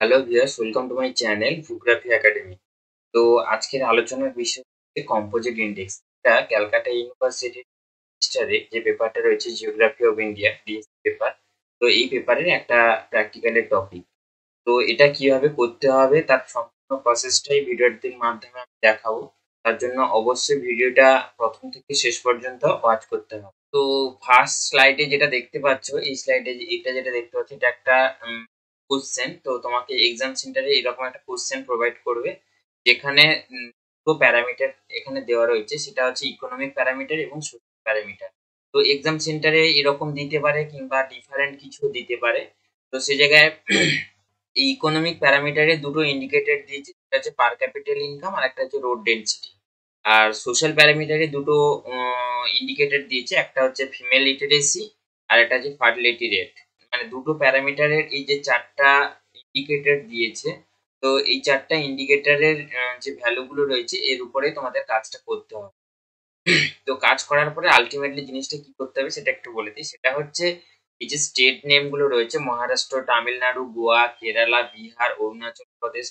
Hello viewers welcome to my channel ভূগ্রাফি academy তো আজকের আলোচনার বিষয় হচ্ছে কম্পোজিট ইন্ডেক্স এটা ক্যালকাটা ইউনিভার্সিটির সেমিস্টারে যে পেপারটা রয়েছে geography of India DSC paper তো এই পেপারের একটা প্র্যাকটিক্যালের টপিক তো এটা কীভাবে করতে হবে, তার সম্পূর্ণ প্রসেসটাই ভিডিওটির মাধ্যমে আমি দেখাবো। তার জন্য অবশ্যই ভিডিওটা প্রথম থেকে শেষ পর্যন্ত ওয়াচ করতে হবে। তো ফার্স্ট স্লাইডে যেটা দেখতে পাচ্ছ, এই স্লাইডে এটা যেটা দেখতে পাচ্ছ, এটা একটা কোশ্চেন তো তোমাকে এক্সাম সেন্টারে এরকম একটা কোশ্চেন প্রোভাইড করবে, যেখানে দুটো প্যারামিটার এখানে দেওয়া রয়েছে, সেটা হচ্ছে ইকোনমিক প্যারামিটার এবং সোশ্যাল প্যারামিটার তো এক্সাম সেন্টারে এরকম দিতে পারে কিংবা ডিফারেন্ট কিছু দিতে পারে। তো সে জায়গায় এই ইকোনমিক প্যারামিটারে দুটো ইন্ডিকেটর দিয়েছে, একটা হচ্ছে পার ক্যাপিটাল ইনকাম আর একটা হচ্ছে রোড ডেন্সিটি আর সোশ্যাল প্যারামিটারে দুটো ইন্ডিকেটর দিয়েছে, একটা হচ্ছে ফিমেল লিটারেসি আর একটা হচ্ছে ফার্টিলিটি রেট মানে দুটো প্যারামিটারের এই যে চারটা ইন্ডিকেটর দিয়েছে, তো এই চারটা ইন্ডিকেটরের যে ভ্যালুগুলো রয়েছে, এর উপরে তোমাদের কাজটা করতে হবে। তো কাজ করার পরে আলটিমেটলি জিনিসটা কি করতে হবে সেটা একটু বলে দিই। সেটা হচ্ছে, এই যে স্টেট নেমগুলো রয়েছে, মহারাষ্ট্র, তামিলনাড়ু, গোয়া, কেরালা, বিহার, অরুণাচল প্রদেশ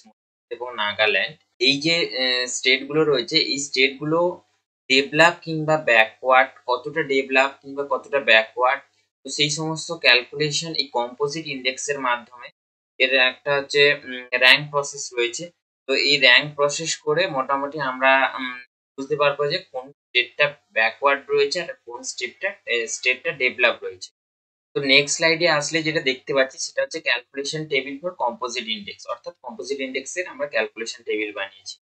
এবং নাগাল্যান্ড। এই যে স্টেটগুলো রয়েছে, এই স্টেটগুলো ডেভেলপ কিংবা ব্যাকওয়ার্ড কতটা ডেভেলপ কিংবা কতটা ব্যাকওয়ার্ড তো সেই সমস্ত ক্যালকুলেশন এই কম্পোজিট ইন্ডেক্সের মাধ্যমে এর একটা হচ্ছে র্যাঙ্ক প্রসেস রয়েছে। তো এই র্যাঙ্ক প্রসেস করে মোটামুটি আমরা বুঝতে পারব যে কোন স্টেটটা ব্যাকওয়ার্ড রয়েছে আর কোন স্টেটটা স্টেটটা ডেভেলপ রয়েছে। তো নেক্সট স্লাইডে আসলে যেটা দেখতে পাচ্ছি সেটা হচ্ছে calculation table for composite index অর্থাৎ কম্পোজিট ইন্ডেক্সের আমরা ক্যালকুলেশন টেবিল বানিয়েছি।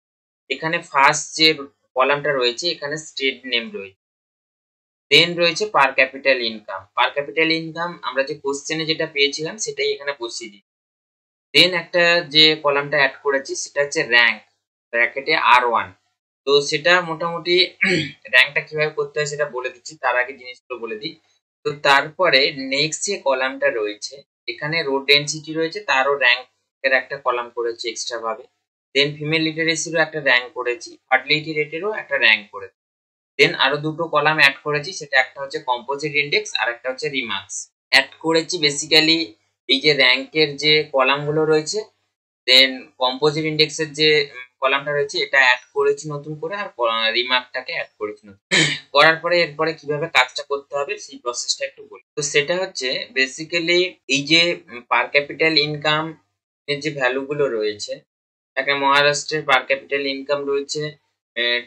এখানে ফার্স্ট যে কলামটা রয়েছে, এখানে স্টেট নেম রয়েছে। দেন রয়েছে per capita income per capita income আমরা যে কোশ্চেনে যেটা পেয়েছিলাম, সেটাই এখানে বসিয়ে দিই। দেন একটা যে কলামটা অ্যাড করেছি, সেটা হচ্ছে র্যাঙ্ক ব্র্যাকেটে আর ওয়ান তো সেটা মোটামুটি র্যাঙ্কটা কীভাবে করতে হয় সেটা বলে দিচ্ছি, তার আগে জিনিসগুলো বলে দিই। তো তারপরে নেক্সট যে কলামটা রয়েছে, এখানে রোড ডেন্সিটি রয়েছে, তারও র্যাঙ্কের একটা কলাম করেছি এক্সট্রা ভাবে। দেন ফিমেল লিটারেসিরও একটা র্যাঙ্ক করেছি ফার্টিলিটি রেটেরও একটা র্যাঙ্ক করেছি। দেন আরও দুটো কলাম অ্যাড করেছি, সেটা একটা হচ্ছে কম্পোজিট ইন্ডেক্স আর একটা হচ্ছে রিমার্কস অ্যাড করেছি বেসিক্যালি এই যে র্যাঙ্কের যে কলামগুলো রয়েছে দেন কম্পোজিট ইন্ডেক্সের যে কলামটা রয়েছে, এটা অ্যাড করেছি নতুন করে আর রিমার্কটাকে অ্যাড করেছি নতুন করার পরে এরপরে কীভাবে কাজটা করতে হবে, সেই প্রসেসটা একটু বলি। তো সেটা হচ্ছে বেসিক্যালি এই যে পার ক্যাপিটাল ইনকাম এর যে ভ্যালুগুলো রয়েছে একটা মহারাষ্ট্রের পার ক্যাপিটাল ইনকাম রয়েছে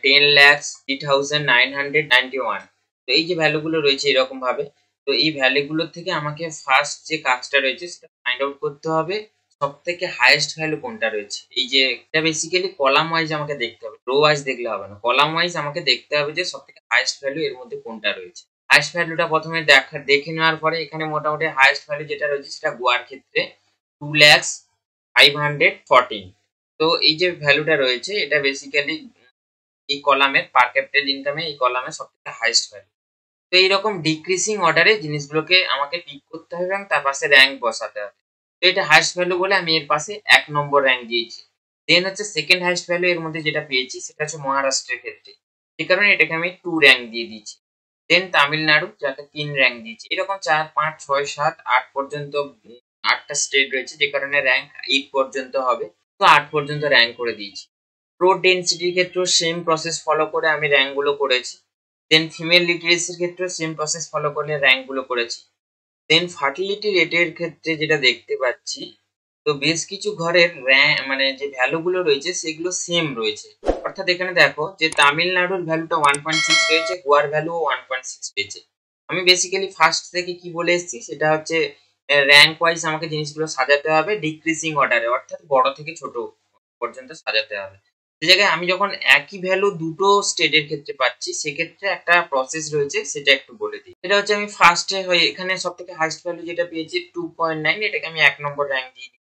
ten lakhs three thousand nine hundred ninety one তো এই যে ভ্যালুগুলো রয়েছে এরকম ভাবে, তো এই ভ্যালুগুলোর থেকে আমাকে ফার্স্ট যে কাজটা রয়েছে সেটা ফাইন্ড আউট করতে হবে সব থেকে হাইয়েস্ট ভ্যালু কোনটা রয়েছে। এই যে এটা বেসিক্যালি কলাম ওয়াইজ আমাকে দেখতে হবে রো ওয়াইজ দেখলে হবে না। কলাম ওয়াইজ আমাকে দেখতে হবে যে সব থেকে হাইয়েস্ট ভ্যালু এর মধ্যে কোনটা রয়েছে। হাইয়েস্ট ভ্যালুটা প্রথমে দেখা, দেখে নেওয়ার পরে এখানে মোটামুটি হাইয়েস্ট ভ্যালু যেটা রয়েছে সেটা গোয়ার ক্ষেত্রে two lakhs five hundred fourteen তো এই যে ভ্যালুটা রয়েছে, এটা বেসিক্যালি এই কলামের পার ক্যাপিটাল ইনকামে এই কলামে সবথেকে হাইস্ট ভ্যালু তো এইরকম ডিক্রিসিং অর্ডারে জিনিসগুলোকে আমাকে পিক করতে হবে এবং তার পাশে র্যাঙ্ক বসাতে হবে। তো এটা হাইস্ট ভ্যালু বলে আমি এর পাশে এক নম্বর র্যাঙ্ক দিয়েছি। দেন হচ্ছে সেকেন্ড হাইস্ট ভ্যালু এর মধ্যে যেটা পেয়েছি সেটা হচ্ছে মহারাষ্ট্রের ক্ষেত্রে। যে কারণে এটাকে আমি টু র্যাঙ্ক দিয়ে দিয়েছি। দেন তামিলনাড়ু, যাকে তিন র্যাঙ্ক দিয়েছি। এরকম চার, পাঁচ, ছয়, সাত, আট পর্যন্ত, আটটা স্টেট রয়েছে, যে কারণে র্যাঙ্ক এইট পর্যন্ত হবে। তো আট পর্যন্ত র্যাঙ্ক করে দিয়েছি। রোড ডেন্সিটির ক্ষেত্রেও সেম প্রসেস ফলো করে আমি র্যাঙ্কগুলো করেছি। দেন ফিমেল লিটারেসির ক্ষেত্রেও সেম প্রসেস ফলো করে র্যাঙ্কগুলো করেছি। দেন ফার্টিলিটি রেটের ক্ষেত্রে যেটা দেখতে পাচ্ছি, তো বেশ কিছু ঘরের মানে যে ভ্যালুগুলো রয়েছে, সেগুলো সেম রয়েছে। অর্থাৎ এখানে দেখো যে তামিলনাড়ুর ভ্যালুটা ওয়ান পয়েন্ট সিক্স রয়েছে গোয়ার ভ্যালুও ওয়ান পয়েন্ট সিক্স রয়েছে আমি বেসিক্যালি ফার্স্ট থেকে কি বলে এসেছি, সেটা হচ্ছে র্যাঙ্ক ওয়াইজ আমাকে জিনিসগুলো সাজাতে হবে ডিক্রিজিং অর্ডারে অর্থাৎ বড় থেকে ছোট পর্যন্ত সাজাতে হবে। সে জায়গায় আমি যখন একই ভ্যালু দুটো স্টেটের ক্ষেত্রে পাচ্ছি, সেক্ষেত্রে একটা প্রসেস রয়েছে, সেটা একটু বলে দিই। সেটা হচ্ছে আমি ফার্স্টে হয়ে, এখানে সব থেকে হাইস্ট ভ্যালু যেটা পেয়েছি টু পয়েন্ট নাইন এটাকে আমি এক নম্বর র্যাঙ্ক দিয়ে দিই।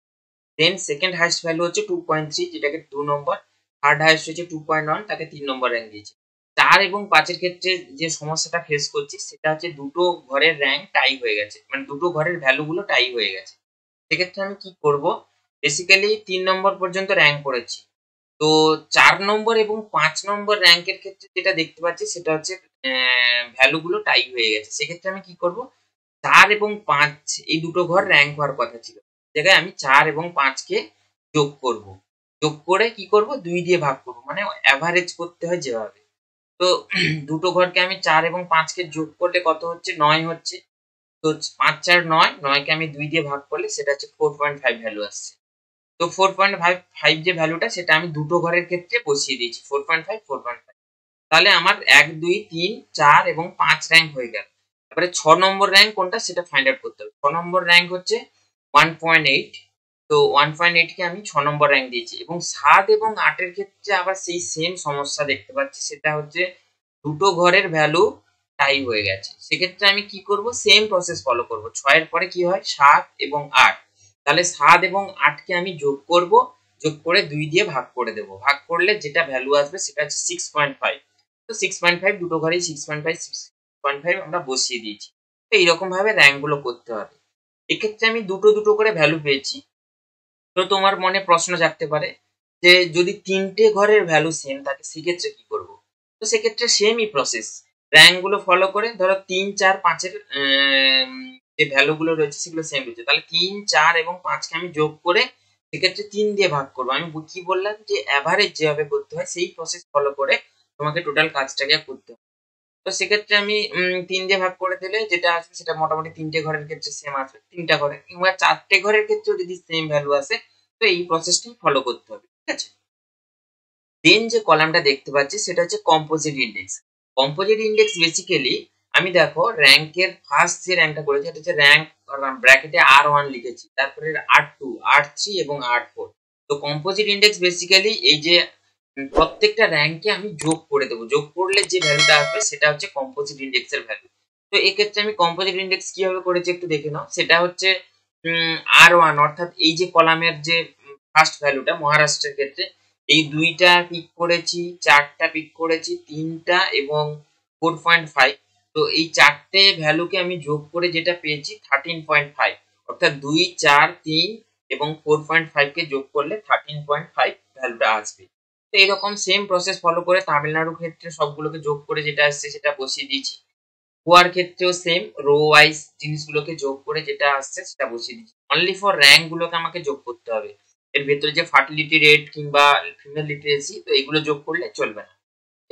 দেন সেকেন্ড হাইস্ট ভ্যালু হচ্ছে টু পয়েন্ট থ্রি যেটাকে দু নম্বর। থার্ড হাইস্ট হচ্ছে টু পয়েন্ট ওয়ান তাকে তিন নম্বর র্যাঙ্ক দিয়েছি। চার এবং পাঁচের ক্ষেত্রে যে সমস্যাটা ফেস করছি, সেটা হচ্ছে দুটো ঘরের র্যাঙ্ক টাই হয়ে গেছে মানে দুটো ঘরের ভ্যালুগুলো টাই হয়ে গেছে। সেক্ষেত্রে আমি কি করব? বেসিক্যালি তিন নম্বর পর্যন্ত র্যাঙ্ক করেছি। তো চার নম্বর এবং পাঁচ নম্বর র্যাঙ্কের ক্ষেত্রে যেটা দেখতে পাচ্ছি সেটা হচ্ছে ভ্যালুগুলো টাই হয়ে গেছে। সেক্ষেত্রে আমি কি করব? চার এবং পাঁচ, এই দুটো ঘর র্যাঙ্ক হওয়ার কথা ছিল। জায়গায় আমি চার এবং পাঁচকে যোগ করব। যোগ করে কি করব? দুই দিয়ে ভাগ করব। মানে অ্যাভারেজ করতে হয় যেভাবে। তো দুটো ঘরকে আমি চার এবং পাঁচকে যোগ করলে কত হচ্ছে? নয় হচ্ছে। তো পাঁচ চার নয়, নয়কে আমি দুই দিয়ে ভাগ করলে সেটা হচ্ছে ফোর পয়েন্ট ফাইভ ভ্যালু আসছে। তো ফোর পয়েন্ট ফাইভ ফাইভ যে ভ্যালুটা সেটা আমি দুটো ঘরের ক্ষেত্রে বসিয়ে দিয়েছি। Four point five four point five তাহলে আমার এক, দুই, তিন, চার এবং পাঁচ র্যাঙ্ক হয়ে গেল। তারপরে ছ নম্বর র্যাঙ্ক কোনটা, সেটা ফাইন্ড আউট করতে হবে। ছ নম্বর র্যাঙ্ক হচ্ছে ওয়ান পয়েন্ট এইট তো ওয়ান পয়েন্ট এইটকে আমি ছ নম্বর র্যাঙ্ক দিয়েছি। এবং সাত এবং আটের ক্ষেত্রে আবার সেই সেম সমস্যা দেখতে পাচ্ছি। সেটা হচ্ছে দুটো ঘরের ভ্যালু টাই হয়ে গেছে। সেক্ষেত্রে আমি কি করব? সেম প্রসেস ফলো করব। ছয়ের পরে কি হয়? সাত এবং আট। তাহলে সাত এবং আটকে আমি যোগ করব, যোগ করে দুই দিয়ে ভাগ করে দেব। ভাগ করলে যেটা ভ্যালু আসবে সেটা হচ্ছে সিক্স পয়েন্ট ফাইভ তো সিক্স পয়েন্ট ফাইভ দুটো ঘরেই six point five six point five আমরা বসিয়ে দিয়েছি। তো এইরকমভাবে র্যাঙ্কগুলো করতে হবে। এক্ষেত্রে আমি দুটো দুটো করে ভ্যালু পেয়েছি। তো তোমার মনে প্রশ্ন জাগতে পারে যে যদি তিনটে ঘরের ভ্যালু সেম থাকে সেক্ষেত্রে কি করব? তো সেক্ষেত্রে সেমই প্রসেস র্যাঙ্কগুলো ফলো করে ধরো তিন, চার, পাঁচের যে ভ্যালুগুলো রয়েছে সেগুলো সেম রয়েছে। তাহলে তিন, চার এবং পাঁচকে আমি যোগ করে সেক্ষেত্রে তিন দিয়ে ভাগ করব। আমি কি বললাম যে অ্যাভারেজ যেভাবে করতে হয় সেই প্রসেস ফলো করে তোমাকে টোটাল কাজটাকে করতে হবে। তো সেক্ষেত্রে আমি তিন দিয়ে ভাগ করে দিলে যেটা আসবে সেটা মোটামুটি তিনটে ঘরের ক্ষেত্রে সেম আসবে, তিনটা ঘরে কিংবা চারটে ঘরের ক্ষেত্রেও যদি সেম ভ্যালু আসে, তো এই প্রসেসটাই ফলো করতে হবে, ঠিক আছে? দেন যে কলামটা দেখতে পাচ্ছি সেটা হচ্ছে composite index composite index basically আমি দেখো র্যাঙ্কের ফার্স্ট যে র্যাঙ্কটা করেছি এটা হচ্ছে র্যাঙ্ক ব্র্যাকেটে আর ওয়ান লিখেছি। তারপরে আর টু আর থ্রি এবং আর ফোর তো কম্পোজিট ইন্ডেক্স বেসিক্যালি এই যে প্রত্যেকটা র্যাঙ্কে আমি যোগ করে দেবো। যোগ করলে যে ভ্যালুটা আসবে, সেটা হচ্ছে কম্পোজিট ইন্ডেক্সের ভ্যালু তো এক্ষেত্রে আমি কম্পোজিট ইন্ডেক্স কীভাবে করেছি একটু দেখে নাও। সেটা হচ্ছে আর ওয়ান অর্থাৎ এই যে কলামের যে ফার্স্ট ভ্যালুটা মহারাষ্ট্রের ক্ষেত্রে, এই দুইটা পিক করেছি, চারটা পিক করেছি, তিনটা এবং ফোর পয়েন্ট ফাইভ তো এই চারটে ভ্যালুকে আমি যোগ করে যেটা পেয়েছি থার্টিন পয়েন্ট ফাইভ অর্থাৎ দুই, চার, তিন এবং ফোর পয়েন্ট ফাইভকে যোগ করলে থার্টিন পয়েন্ট ফাইভ ভ্যালুটা আসবে। তো এরকম সেম প্রসেস ফলো করে তামিলনাড়ুর ক্ষেত্রে সবগুলোকে যোগ করে যেটা আসছে সেটা বসিয়ে দিয়েছি। গোয়ার ক্ষেত্রেও সেম রো ওয়াইজ জিনিসগুলোকে যোগ করে যেটা আসছে সেটা বসিয়ে দিচ্ছি অনলি ফর র্যাঙ্ক গুলোকে আমাকে যোগ করতে হবে। এর ভেতরে যে ফার্টিলিটি রেট কিংবা ফিমেল লিটারেসি তো এগুলো যোগ করলে চলবে না।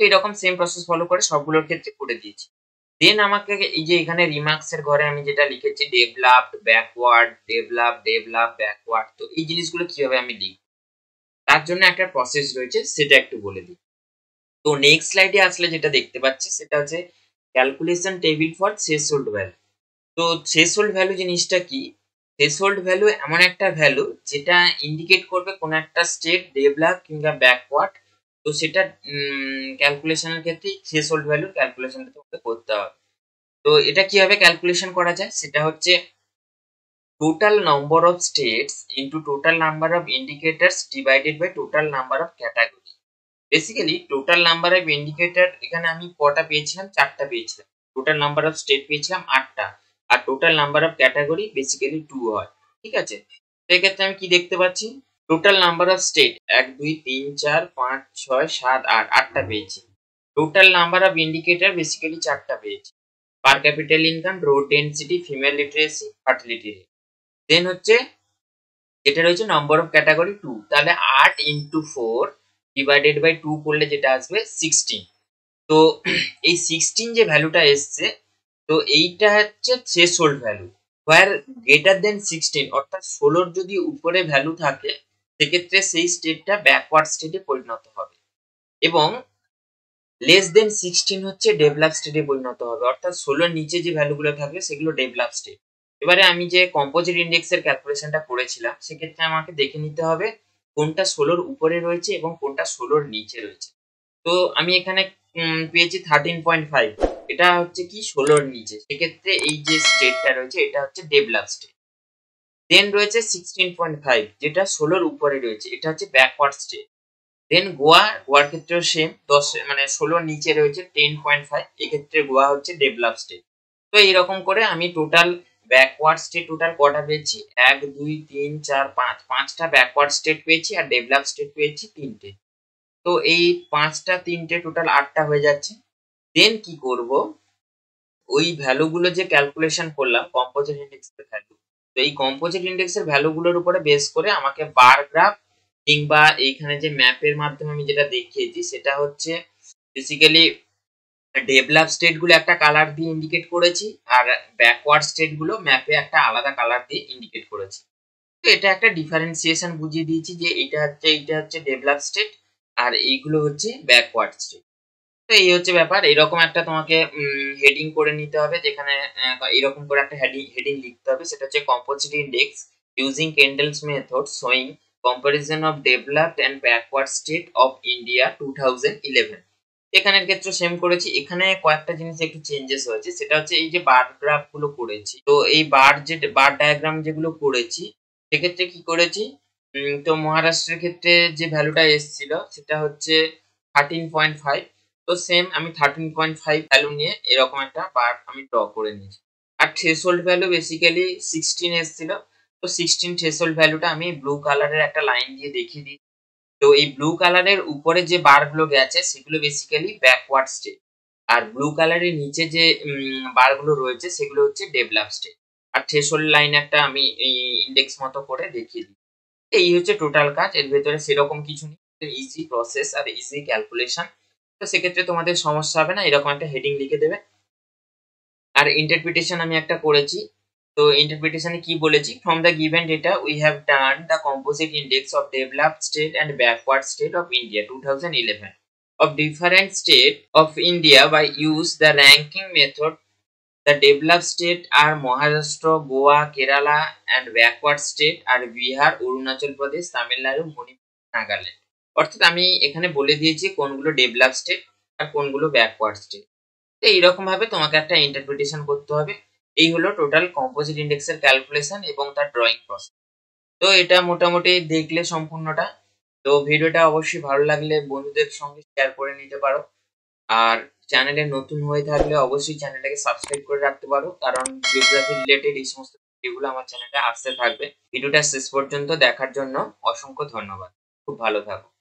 তো এরকম সেম প্রসেস ফলো করে সবগুলোর ক্ষেত্রে করে দিয়েছি। দেন আমাকে এই যে এখানে রিমার্কস এর ঘরে আমি যেটা লিখেছি developed backward develop develop backward তো এই জিনিসগুলো কীভাবে আমি লিখব? তার জন্য একটা প্রসেস রয়েছে, সেটা একটু বলে দিই। তো নেক্সট স্লাইডে আসলে যেটা দেখতে পাচ্ছি, সেটা হচ্ছে calculation table for threshold value তো থ্রেশহোল্ড ভ্যালু জিনিসটা কি? থ্রেশহোল্ড ভ্যালু এমন একটা ভ্যালু যেটা ইন্ডিকেট করবে কোন একটা স্টেট ডেভেলপ কিংবা ব্যাকওয়ার্ড তো সেটা ক্যালকুলেশনের ক্ষেত্রে থ্রেশহোল্ড ভ্যালুর ক্যালকুলেশনটা তোমাকে করতে হবে। তো এটা কীভাবে ক্যালকুলেশন করা যায়? সেটা হচ্ছে total number of states into total number of indicators divided by total number of category basically total number of indicator এখানে আমি কটা পেয়েছিলাম? চারটা পেয়েছিলাম। টোটাল নাম্বার অফ স্টেট পেয়েছিলাম আটটা। আর total number of category basically two হয়। ঠিক আছে? সেক্ষেত্রে আমি কি দেখতে পাচ্ছি? টোটাল নাম্বার অফ স্টেট এক, দুই, তিন, চার, পাঁচ, ছয়, সাত, আট, আটটা পেয়েছি। Total number of indicator basically চারটা পেয়েছি। Per capita income road density female literacy fertility rate then হচ্ছে, যেটা রয়েছে নম্বর অফ ক্যাটাগরি টু তাহলে আট into four divided by two করলে যেটা আসবে সিক্সটিন তো এই সিক্সটিন যে ভ্যালুটা এসছে, তো এইটা হচ্ছে threshold value where greater than sixteen অর্থাৎ ষোলোর যদি উপরে ভ্যালু থাকে সেক্ষেত্রে সেই স্টেটটা ব্যাকওয়ার্ড স্টেটে পরিণত হবে। এবং লেস দেন সিক্সটিন হচ্ছে ডেভেলপ স্টেটে পরিণত হবে। অর্থাৎ ষোলোর নিচে যে ভ্যালুগুলো থাকবে, সেগুলো ডেভেলপ স্টেট এবারে আমি যে কম্পোজিট ইন্ডেক্সের ক্যালকুলেশনটা করেছিলাম, সেক্ষেত্রে আমাকে দেখে নিতে হবে কোনটা ষোলোর উপরে রয়েছে এবং কোনটা ষোলোর নিচে রয়েছে। তো আমি এখানে পেয়েছি থার্টিন পয়েন্ট ফাইভ এটা হচ্ছে কি ষোলোর নিচে। সেক্ষেত্রে এই যে স্টেটটা রয়েছে, এটা হচ্ছে ডেভেলপ স্টেট দেন রয়েছে সিক্সটিন পয়েন্ট ফাইভ যেটা ষোলোর উপরে রয়েছে। এটা হচ্ছে ব্যাকওয়ার্ড স্টেট দেন গোয়া, গোয়ার ক্ষেত্রেও সেম দশ মানে ষোলোর নিচে রয়েছে টেন পয়েন্ট ফাইভ এক্ষেত্রে গোয়া হচ্ছে ডেভেলপ স্টেট তো এইরকম করে আমি টোটাল ব্যাকওয়ার্ড স্টেট টোটাল কটা পেয়েছি? এক, দুই, তিন, চার, পাঁচ। পাঁচটা ব্যাকওয়ার্ড স্টেট পেয়েছি আর ডেভেলপ স্টেট পেয়েছি তিনটে। তো এই পাঁচটা, তিনটে টোটাল আটটা হয়ে যাচ্ছে। দেন কি করব? ওই ভ্যালুগুলো যে ক্যালকুলেশন করলাম কম্পোজিট ইন্ডেক্সের ভ্যালু তো এই কম্পোজিট ইন্ডেক্সের ভ্যালুগুলোর উপরে বেস করে আমাকে বার গ্রাফ কিংবা এইখানে যে ম্যাপের মাধ্যমে আমি যেটা দেখিয়েছি, সেটা হচ্ছে বেসিক্যালি ডেভেলপ স্টেটগুলো একটা কালার দিয়ে ইন্ডিকেট করেছি আর ব্যাকওয়ার্ড স্টেটগুলো ম্যাপে একটা আলাদা কালার দিয়ে ইন্ডিকেট করেছি। তো এটা একটা ডিফারেন্সিয়েশন বুঝিয়ে দিয়েছি যে এটা হচ্ছে, এইটা হচ্ছে ডেভেলপ স্টেট আর এইগুলো হচ্ছে ব্যাকওয়ার্ড স্টেট তো এই হচ্ছে ব্যাপার। এরকম একটা তোমাকে হেডিং করে নিতে হবে যেখানে এরকম করে একটা হেডিং হেডিং লিখতে হবে। সেটা হচ্ছে composite index using Kendall's method showing comparison of developed and backward state of India two thousand eleven এখানের ক্ষেত্রে সেম করেছি। এখানে কয়েকটা জিনিস একটু চেঞ্জেস হয়েছে। সেটা হচ্ছে এই যে বার গ্রাফগুলো করেছি। তো এই বার যে বার ডায়াগ্রাম যেগুলো করেছি, সেক্ষেত্রে কি করেছি? তো মহারাষ্ট্রের ক্ষেত্রে যে ভ্যালুটা এসেছিল, সেটা হচ্ছে থার্টিন পয়েন্ট ফাইভ তো সেম আমি থার্টিন পয়েন্ট ফাইভ ভ্যালু নিয়ে এরকম একটা বার আমি ড্র করে নিয়েছি। আর থ্রেশোল্ড ভ্যালু বেসিক্যালি সিক্সটিন এসেছিল। তো সিক্সটিন থ্রেশোল্ড ভ্যালুটা আমি ব্লু কালারের একটা লাইন দিয়ে দেখিয়ে দিই। তো এই ব্লু কালারের উপরে যে বারগুলো গেছে, সেগুলো বেসিক্যালি ব্যাকওয়ার্ড স্টেট আর ব্লু কালারের নিচে যে বারগুলো রয়েছে, সেগুলো হচ্ছে ডেভেলপ স্টেট আর থ্রেশোল্ড লাইন একটা আমি ইন্ডেক্স মতো করে দেখিয়ে দিই। এই হচ্ছে টোটাল কাজ, এর ভেতরে সেরকম কিছু নেই। ইজি প্রসেস আর ইজি ক্যালকুলেশন তো সেক্ষেত্রে তোমাদের সমস্যা হবে না এরকম একটা হেডিং লিখে দেবে আর ইন্টারপ্রিটেশন আমি একটা করেছি তো ইন্টারপ্রিটেশনে কি বলেছি from the given data we have done the composite index of developed state and backward state of India two thousand eleven of different state of India by use the ranking method. The developed state are Maharashtra, Goa, Kerala and backward state are Bihar, Arunachal Pradesh, Tamil Nadu, Manipur, Nagaland. অর্থাৎ আমি এখানে বলে দিয়েছি কোনগুলো develop state আর কোনগুলো backward state তো এইরকম ভাবে তোমাকে একটা ইন্টারপ্রিটেশন করতে হবে। এই হলো টোটাল কম্পোজিট ইন্ডেক্সের ক্যালকুলেশন এবং তার ড্রয়িং প্রসেস তো এটা মোটামুটি দেখলে সম্পূর্ণটা। তো ভিডিওটা অবশ্যই ভালো লাগলে বন্ধুদের সঙ্গে শেয়ার করে নিতে পারো। আর চ্যানেলে নতুন হয়ে থাকলে অবশ্যই চ্যানেলটাকে সাবস্ক্রাইব করে রাখতে পারো। কারণ জিওগ্রাফি রিলেটেড এই সমস্ত ভিডিওগুলো আমার চ্যানেলে আসতে থাকবে। ভিডিওটা শেষ পর্যন্ত দেখার জন্য অসংখ্য ধন্যবাদ। খুব ভালো থাকো।